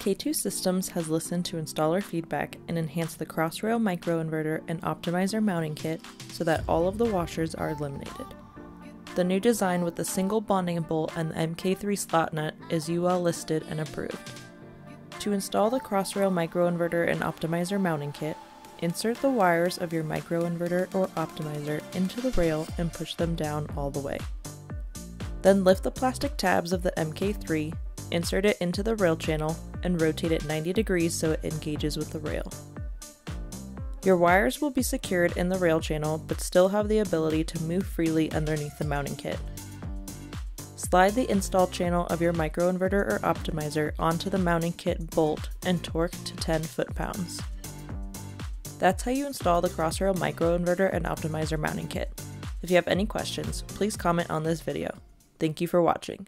K2 Systems has listened to installer feedback and enhanced the Crossrail microinverter and optimizer mounting kit so that all of the washers are eliminated. The new design with the single bonding bolt and the MK3 slot nut is UL listed and approved. To install the Crossrail microinverter and optimizer mounting kit, insert the wires of your microinverter or optimizer into the rail and push them down all the way. Then lift the plastic tabs of the MK3, insert it into the rail channel, and rotate it 90 degrees so it engages with the rail. Your wires will be secured in the rail channel but still have the ability to move freely underneath the mounting kit. Slide the install channel of your microinverter or optimizer onto the mounting kit bolt and torque to 10 foot-pounds. That's how you install the Crossrail microinverter and optimizer mounting kit. If you have any questions, please comment on this video. Thank you for watching.